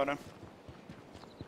whānau.